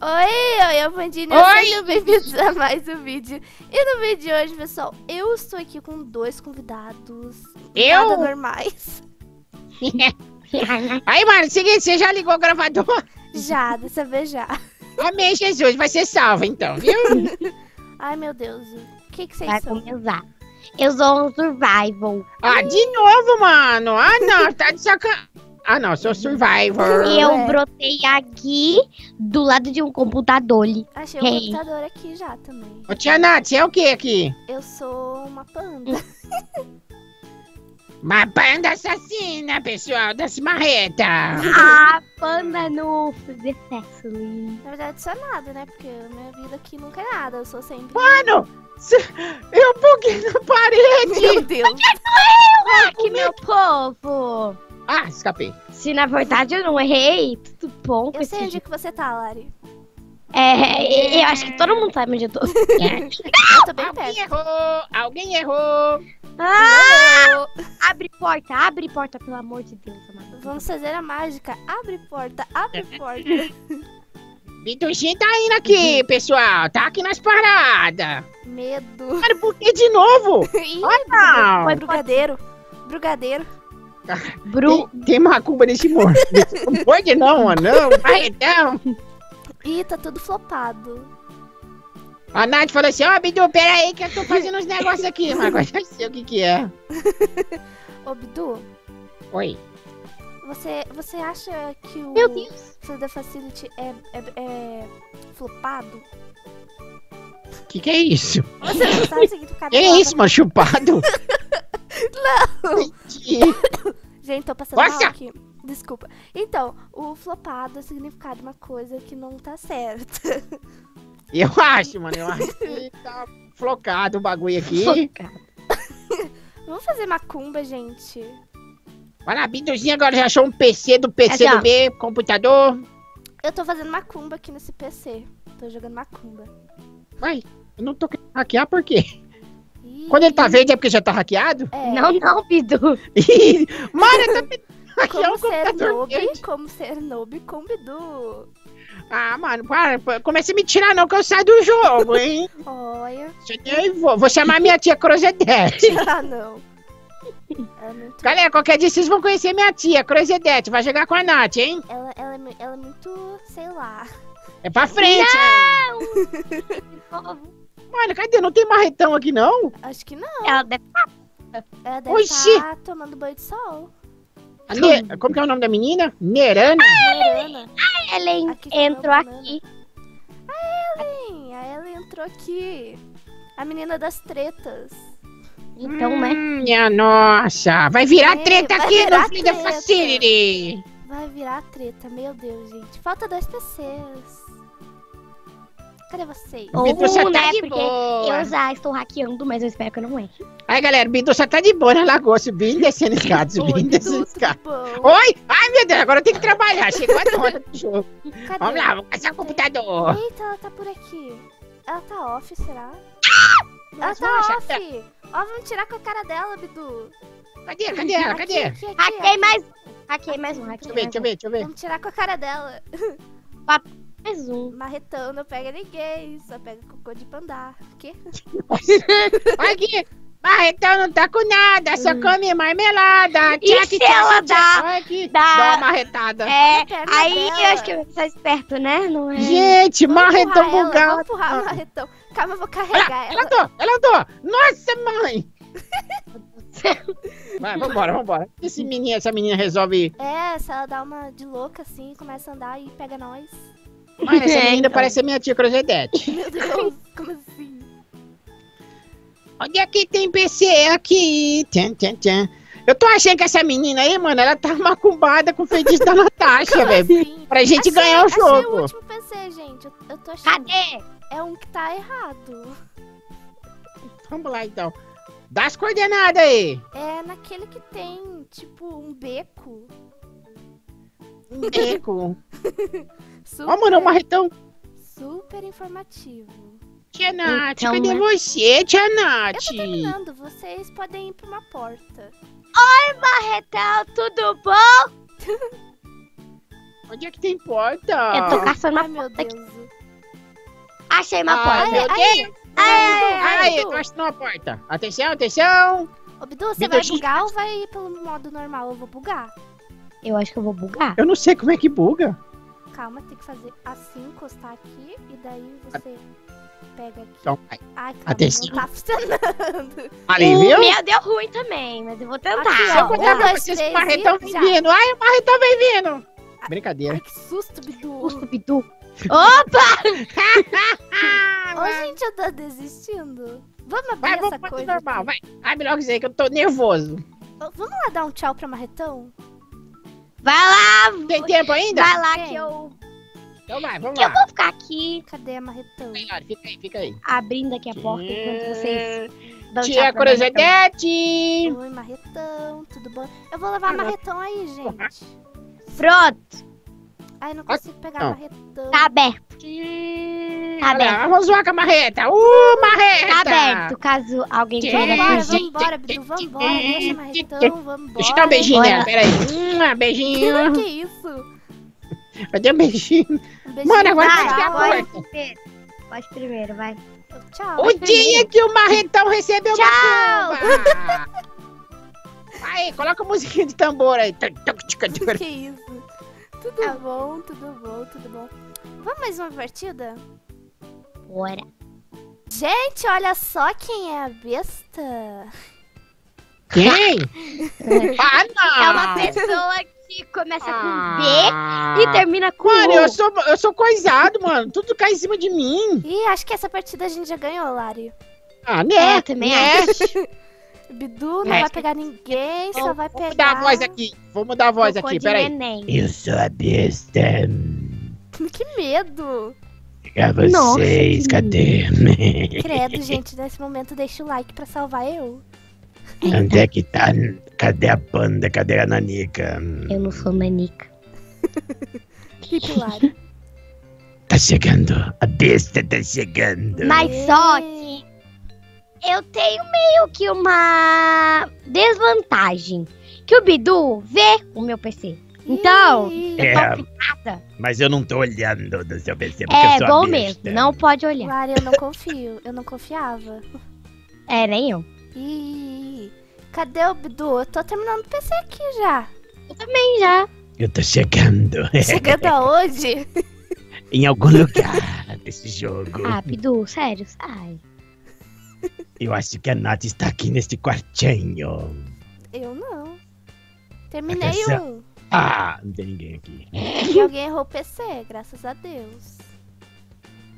Oi, oi, Oi. sejam bem-vindos a mais um vídeo. E no vídeo de hoje, pessoal, eu estou aqui com dois convidados. Eu? Nada normais. Aí, mano, seguinte, você já ligou o gravador? Já, dessa vez já. Amém, Jesus, vai ser salvo então, viu? Ai, meu Deus. O que, que vocês Vai são? começar. Eu sou um survival. ah, de novo, mano. Ah, não, tá de sacanagem. Ah, não, sou survivor. E eu Ué. brotei aqui do lado de um computador. ali. Achei o Hey. computador aqui já também. Ô, tia Nath, você é o que aqui? Eu sou uma panda. Uma banda assassina, pessoal, das marretas. A panda no Factory. Na verdade, sou nada, né? Porque a minha vida aqui nunca é nada. Eu sou sempre. Mano, eu buguei na parede. Meu Deus. Aqui, meu povo. Ah, escapei. Se na verdade eu não errei, tudo bom. Eu sei onde que você tá, Lari. É, eu acho que todo mundo sabe onde eu tô. Eu tô bem alguém perto. errou, alguém errou. Ah, abre porta, abre porta, pelo amor de Deus, amado. Vamos fazer a mágica. Abre porta, abre porta. Bituxinho tá indo aqui, pessoal. Tá aqui nas paradas. Medo. Mano, por que de novo? Ih, não. Foi brugadeiro. Brugadeiro. Bru, Tem, tem macumba nesse morro. Não pode não, mano. Não, vai não. Ih, tá tudo flopado. A Nath falou assim, ó, Bidu, pera aí que eu tô fazendo uns negócios aqui. Mas agora já sei o que que é. Ô, Bidu, Oi. você, você acha que o meu Deus. Filho Facility é, é, é flopado? O que que é isso? Você não sabe o significado Que é isso, mano? Chupado? Não. Entendi. Gente, tô passando Nossa! mal aqui. Desculpa. Então, o flopado é o significado de uma coisa que não tá certa. Eu acho, mano. Eu acho que tá flocado o bagulho aqui. Vamos fazer macumba, gente. Vai lá, Biduzinho agora já achou um PC do PC ó. do B, computador. Eu tô fazendo macumba aqui nesse PC. Tô jogando macumba. Vai, eu não tô querendo hackear por quê? Quando ele tá verde é porque já tá hackeado? É, Não, não, Bidu. Ih, Mano, eu tô tentando hackear como um ser computador noob, verde. como ser noob com Bidu. Ah, mano, para, para, começa a me tirar não que eu saio do jogo, hein? Olha. Vou, vou chamar minha tia Crozedete. Ah, não. Ela é muito, Galera, qualquer dia vocês vão conhecer minha tia Crozedete. Vai jogar com a Nath, hein? ela, ela, é, ela é muito, sei lá. É pra frente, hein? Mano, cadê? Não tem marretão aqui, não? Acho que não. Ela deve Ela deve Oxi. estar tomando banho de sol. A Ne- Como que é o nome da menina? Nerana? Verana. Ellen Aqui foi entrou meu banana. aqui. Sim, a ela entrou aqui. A menina das tretas. Então, né? Hum, Minha nossa, vai virar É, treta vai aqui virar no Free the treta. Facility. Vai virar treta, meu Deus, gente. Falta dois PCs. Cadê vocês? O Bidu já Um, tá né? de Porque boa. eu já estou hackeando, mas eu espero que eu não erre. Aí, galera, o Bidu só tá de boa na lagoa, subindo e descendo escada, Oi, subindo e descendo escada. Oi! Ai, meu Deus, agora eu tenho que trabalhar. Chegou a hora do jogo. Cadê? Vamos lá, vamos caçar o computador. Eita, ela tá por aqui. Ela tá off, será? Ela Mas, tá off. Ó, vamos tirar com a cara dela, Bidu. Cadê? Cadê ela? Aqui, Cadê? aqui, aqui, Hackei aqui. mais um. Hackei mais um. Deixa Hackei eu ver, deixa eu ver, deixa eu ver. Vamos tirar com a cara dela. Mais um. Marretão não pega ninguém, só pega cocô de panda. Quê? Olha aqui. Marretão não tá com nada, só come marmelada. E Tchac, se ela dá- dá- dá uma marretada. É, aí dela. eu acho que eu vou ser esperto, né? Não é? Gente, Vamos marretão ela, bugado. empurrar o marretão. Calma, eu vou carregar ela ela. andou, ela andou. Nossa, mãe. Vai, vambora, vambora. Esse menino, essa menina resolve... É, se ela dá uma de louca assim, começa a andar e pega nós. Mano, essa É, menina então. parece a minha tia Crozedete. Meu Deus, como assim? Onde é que tem PC aqui? Tchan, tchan, tchan. Eu tô achando que essa menina aí, mano, ela tá macumbada com o feitiço da Natasha, velho. Sim. Pra gente Achei- ganhar o Achei o jogo. último PC, gente. Eu, eu tô achando. Cadê? É um que tá errado. Vamos lá, então. Dá as coordenadas aí. É naquele que tem, tipo, um beco. Um beco. Super, Ó, mano, é um marretão. super informativo. Tia Nath, Então, cadê né? você, tia Eu Nath? tô terminando, vocês podem ir pra uma porta. Barretão, tudo bom? Onde é que tem porta? Eu tô caçando Ai, uma meu porta aqui. Deus. Achei uma Ai, porta. meu Aí, Deus. Ai, eu tô achando uma porta. Atenção, atenção. Ô, Bidu, você Bidu, vai gente. bugar ou vai ir pelo modo normal? Eu vou bugar. Eu acho que eu vou bugar. Eu não sei como é que buga. Calma, tem que fazer assim, encostar aqui e daí você pega aqui. Então, vai. Ai, calma, Atenção. não tá funcionando. Ali, o viu? meu deu ruim também, mas eu vou tentar. Aqui, ó. contar Um, pra dois, vocês que três o marretão vem vindo. Ai, o marretão vem vindo. Brincadeira. Ai, que susto, Bidu. Custo, Bidu. Opa! Ô, gente, eu tô desistindo. Vamos abrir Vai, essa vamos pro coisa normal, aqui. vai. Logo isso aí que eu tô nervoso. Vamos lá dar um tchau pra Marretão? Vai lá, Tem tempo ainda? vai lá Tem. que eu, Então vai, vamos que eu lá. vou ficar aqui Cadê a Marretão? Fica aí, fica aí. abrindo aqui a porta enquanto vocês dão Tia. Cruzedete. Oi, Marretão, tudo bom? Eu vou levar a Marretão aí, gente. Pronto, Ai, não consigo pegar a Não. Marretão. tá aberto, Tá Olha aberto. Vamos zoar com a marreta. Uh, marreta. tá aberto. Caso alguém Que- queira Vambora, vambora, Bidu, vambora. Deixa a Marretão, vambora. Deixa eu dar um beijinho nela, peraí. Um beijinho. que isso? Vai ter um beijinho. Um beijinho Mano, agora Vai, pode abrir a pode porta. primeiro. Pode primeiro, vai. Tchau. O dia que o marretão recebeu Tchau. uma. Aí, coloca a musiquinha de tambor aí. Que isso? Tudo Ah. bom, tudo bom, tudo bom. Vamos mais uma partida? Bora. Gente, olha só quem é a besta. Quem? Ah, não. É uma pessoa que começa com Ah. B e termina com Mano, U. eu sou, eu sou coisado, mano. Tudo cai em cima de mim. Ih, acho que essa partida a gente já ganhou, Lari. Ah, É, né? eu também né? acho. Bidu não É. vai pegar ninguém, só vai Vou pegar. mudar a voz aqui. Vou mudar a voz Cocô aqui, peraí. neném. Eu sou a besta. Que medo! Cadê Nossa, vocês? que Cadê? Credo, gente, nesse momento deixa o like pra salvar eu. Onde é que tá? Cadê a panda? Cadê a nanica? Eu não sou nanica. Fico, Lari. Tá chegando. A besta tá chegando. Mas só que eu tenho meio que uma desvantagem. Que o Bidu vê o meu PC. Então, É. eu tô ficada. Mas eu não tô olhando do seu PC porque eu É sou a bom besta. mesmo, não pode olhar. Lari, eu não confio. Eu não confiava. É, nem eu. Ih, cadê o Bidu? Eu tô terminando o PC aqui já. Eu também já. Eu tô chegando. Chegando aonde? em algum lugar desse jogo. Ah, Bidu, sério, sai. Eu acho que a Nath está aqui neste quartinho. Eu não. Terminei um. Ah, não tem ninguém aqui. E alguém errou o PC, graças a Deus.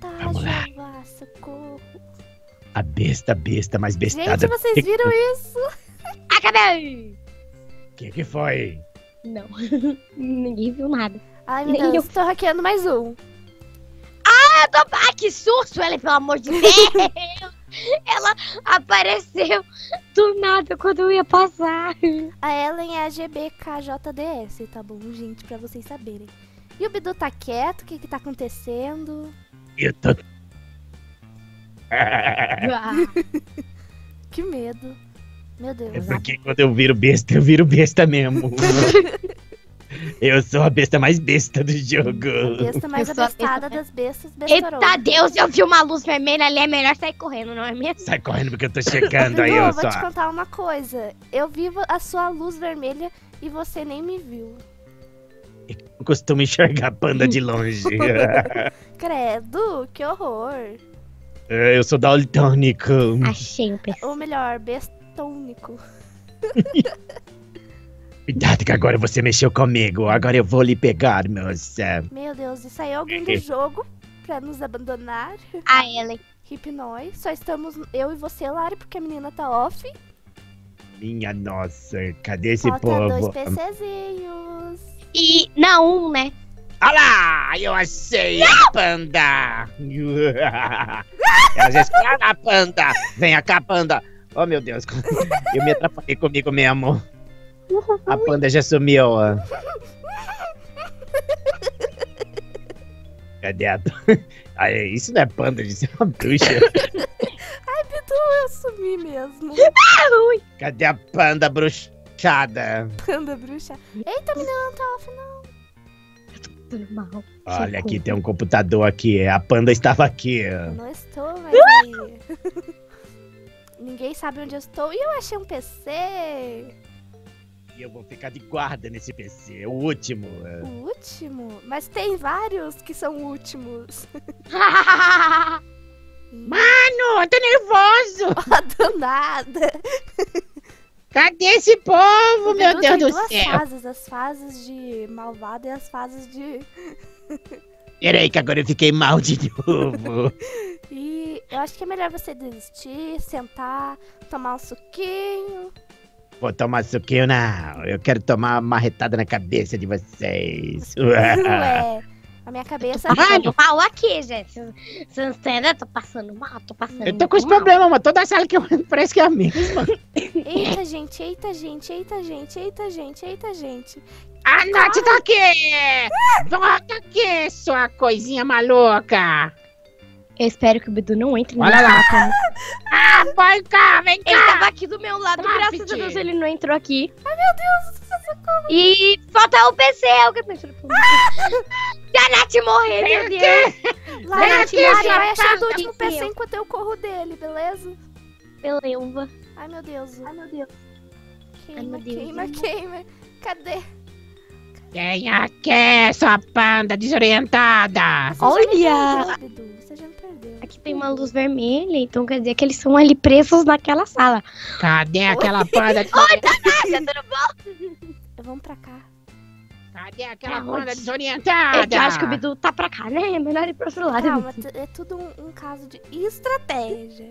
Tá, Vamos lá. Jeová, socorro. A besta, besta, mais bestada. Gente, vocês viram isso? Acabei! O que, que foi? Não, ninguém viu nada. Ai, meu Nem Deus, tô hackeando mais um. Ah, tô... ah, que susto, ela, pelo amor de Deus! ela apareceu do nada quando eu ia passar. A Ellen é a GBKJDS, tá bom, gente? Pra vocês saberem. E o Bidu tá quieto? O que que tá acontecendo? Eu tô. Que medo. Meu Deus. É porque quando eu viro besta, eu viro besta mesmo. Eu sou a besta mais besta do jogo. A besta mais Eu sou a abestada besta das bestas. Eita Deus, eu vi uma luz vermelha ali, é melhor sair correndo, não é mesmo? Sai correndo porque eu tô chegando aí, eu vou só. te contar uma coisa. Eu vi a sua luz vermelha e você nem me viu. Eu costumo enxergar panda de longe. Credo, que horror. eu sou daltônico. Achei o. Ou melhor, bestônico. Cuidado que agora você mexeu comigo. Agora eu vou lhe pegar, moça. Meu Deus, isso aí é alguém do jogo pra nos abandonar. A Ellen. Hip nós. Só estamos eu e você, Lari, porque a menina tá off. Minha nossa, cadê esse Falta dois povo? PCzinhos. E. Não, um, né? Olha lá, eu achei a panda. Ela já escolheu a panda. Vem cá, panda. Oh, meu Deus. Eu me atrapalhei comigo mesmo. A panda já sumiu. ó. Cadê a... Ai, isso não é panda, isso é uma bruxa. Bidu, eu sumi mesmo. Cadê a panda bruxada? Panda bruxa. Eita, menina não tá off, não. mal. Olha, aqui tem um computador aqui. A panda estava aqui. Eu não estou mais aí. Ninguém sabe onde eu estou. E eu achei um PC. Eu vou ficar de guarda nesse PC. O último. é. O último. Mas tem vários que são últimos. Mano, eu tô nervoso. Do nada. Cadê esse povo, meu Deus do duas céu? fases. As fases de malvado e as fases de... Peraí, que agora eu fiquei mal de novo. E eu acho que é melhor você desistir, sentar, tomar um suquinho. Vou tomar suquinho, não. Eu quero tomar uma marretada na cabeça de vocês. Ué, a minha cabeça... Tô passando mal aqui, gente. Você não entende? Eu Tô passando mal, tô passando Eu tô com esse mal. problema, mas toda a sala que eu entro parece que é a mesma. Eita, gente, eita, gente, eita, gente, eita, gente, eita, gente. A Nath tá aqui! Volta aqui, sua coisinha maluca! Eu espero que o Bidu não entre Olha lá. Ah, vai cá, vem Ele cá! tava aqui do meu lado, Toma, graças a. Deus ele não entrou aqui. Ai, meu Deus, E falta o PC, é o que pensou. Se a Nath morrer, meu Deus. Vem aqui, Lari, sua vai achar do pata, último PC meu. enquanto eu corro dele, beleza? Beleza. Ai, meu Deus. Ai, meu Deus. Queima, Ai, meu Deus. queima, queima. Cadê? Vem aqui, sua panda desorientada! Olha! Bidu, Você. Aqui tem uma luz vermelha, então quer dizer que eles são ali presos naquela sala. Cadê aquela panda? Vamos pra cá. Cadê aquela Pra panda onde? desorientada? É que eu acho que o Bidu tá pra cá, né? É melhor ir pro outro lado. Calma, é tudo um, um caso de estratégia.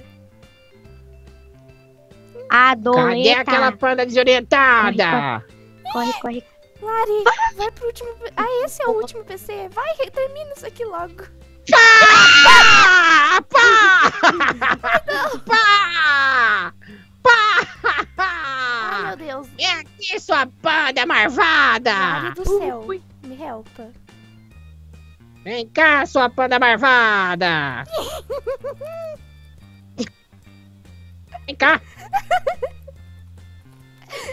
A Cadê aquela panda desorientada? Corre, corre. Lari, vai pro último. Ah, esse é o último PC. Vai, termina isso aqui logo. Pá! Pá! Pá! Ai, Pá! meu Deus. Vem aqui, sua panda marvada! Lari do céu. Me helpa. Vem cá, sua panda marvada! Vem cá!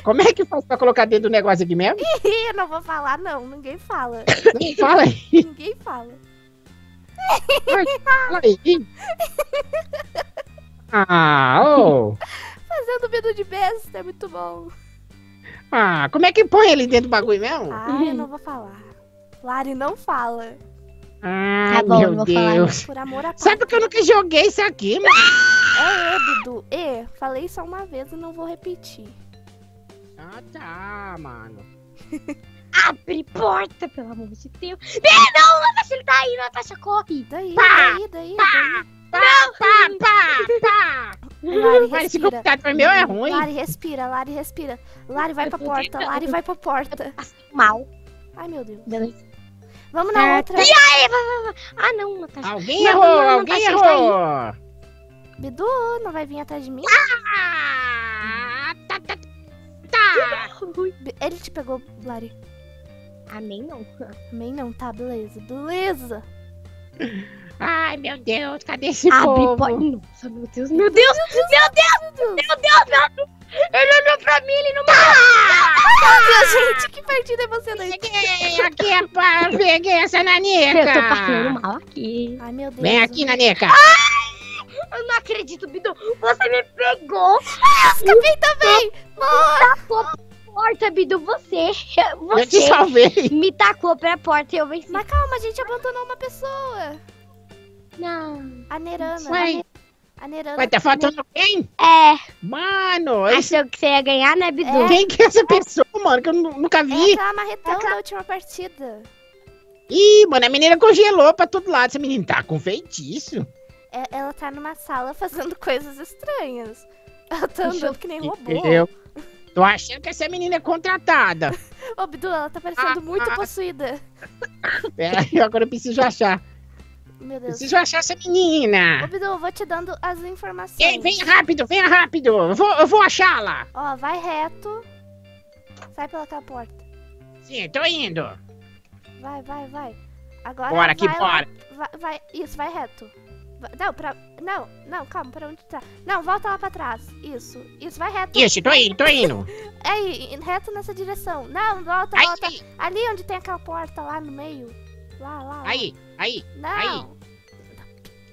Como é que faz pra colocar dentro do negócio aqui mesmo? Eu não vou falar, não. Ninguém fala. Fala aí, Ninguém fala. Fala aí. Ah, ô! Fazendo medo de besta é muito bom. Ah, como é que põe ele dentro do bagulho mesmo? Ah, eu não vou falar. Lari, não fala. Ah, Tá bom, meu não vou falar, Deus. Por amor à Sabe que eu nunca joguei isso aqui, mano? É, é, Dudu. É, falei só uma vez e não vou repetir. Ah, tá, mano. Abre porta, pelo amor de Deus. Não, não, Natasha, ele tá aí, Natasha, corre. Daí, Pá, daí, daí, daí. Pá, pá, pá, pá. Lari, respira. computador meu é ruim. Lari, respira, Lari, respira. Lari, vai pra porta. Lari, vai pra porta. Mal. Ai, meu Deus. Beleza. Vamos na outra. E aí. Ah, não, Natasha. Alguém Não, errou, não, não, alguém tá certo errou. Bidu, não vai vir atrás de mim? Ah, tá, tá, tá. Ele te pegou, Lari. Amém, não. Também não, tá, beleza. Beleza. Ai, meu Deus, cadê esse Abre povo? porta. Nossa, meu Deus, meu Deus, meu Deus, meu Deus, meu Deus. Ele olhou pra mim, ele não me Meu gente, que partida emocionante. Peguei aqui, a pá, peguei essa Eu naneca. tô passando mal aqui. Ai, meu Deus. Vem aqui, naneca. Eu não acredito, Bidu. Você me pegou. Escapei também. Tacou pra porta, Bidu. Você, Eu te você salvei. me tacou pra porta e eu venci. Mas calma, a gente abandonou uma pessoa. Não. A Nerana. Ué, A Nerana. ué, tá faltando quem? É, Mano, esse- achou que você ia ganhar, né, Bidu? É. quem que é essa pessoa, mano, que eu nu- nunca É vi? aquela marretão da última partida. Ih, mano, a menina congelou pra todo lado. Essa menina tá com feitiço. É- ela tá numa sala fazendo coisas estranhas. Ela tá andando que nem robô. Eu tô achando que essa menina é contratada. Ô, Bidu, ela tá parecendo muito possuída. Peraí, agora eu preciso achar. Meu Deus. Preciso achar essa Ô, menina. Bidu, eu vou te dando as informações. Vem, vem rápido, vem rápido. Eu vou, eu vou achá-la. Ó, vai reto. Sai pelaquela porta. Sim, tô indo. Vai, vai, vai. Agora Bora vai lá. bora. Vai, vai, isso, vai reto. Não, pra. Não, não, calma, pra onde tá? Não, volta lá pra trás. Isso, isso, vai reto. Ixi, tô indo, tô indo. Aí, reto nessa direção. Não, volta, Ai, volta. Ali onde tem aquela porta lá no meio. Lá, lá, lá. Aí, aí, Não.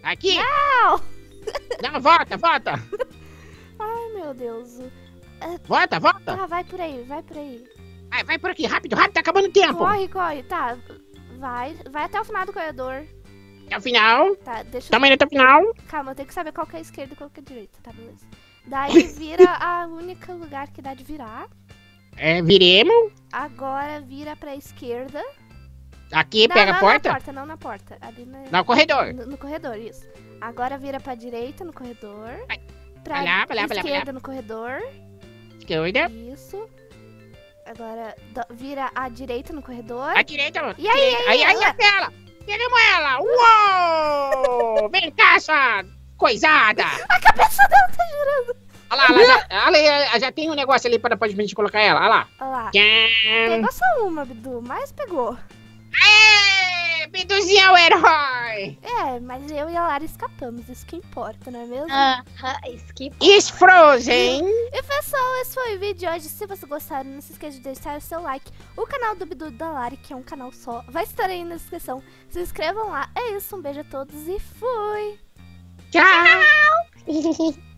aqui. Não. Não, volta, volta. Ai, meu Deus. Volta, volta. Tá, vai por aí, vai por aí. Vai, vai por aqui, rápido, rápido, tá acabando o tempo. Corre, corre. Tá, vai. Vai até o final do corredor. Até o final. Tá, deixa eu... Indo até o final. Calma, eu tenho que saber qual que é a esquerda e qual que é a direita. Tá, beleza. Daí vira a única lugar que dá de virar. É, viremos. Agora vira pra esquerda. Aqui, não, pega não a porta. na porta, não na porta. Ali na... No corredor. No, no corredor, isso. Agora vira pra direita no corredor. Vai. Pra Vai lá, vai lá, vai lá, vai lá. esquerda no corredor. Esquerda. Isso. Agora do- vira à direita no corredor. À direita, mano. E aí, Direita. aí, aí, ela- até ela. Pegamos ela. Uou! Vem cá, essa coisada. A cabeça dela tá girando. Olha lá, ela já, ela já tem um negócio ali para, pra gente colocar ela. Olha lá. Olha lá. Pegou só uma, Bidu, mas pegou. Ê, Biduzinho é o herói. É, mas eu e a Lara escapamos, isso que importa, não é mesmo? Aham, skip. Is Frozen. E pessoal, esse foi o vídeo de hoje. Se vocês gostaram, não se esqueça de deixar o seu like. O canal do Bidu da Lari, que é um canal só, vai estar aí na descrição. Se inscrevam lá. É isso, um beijo a todos e fui! Tchau.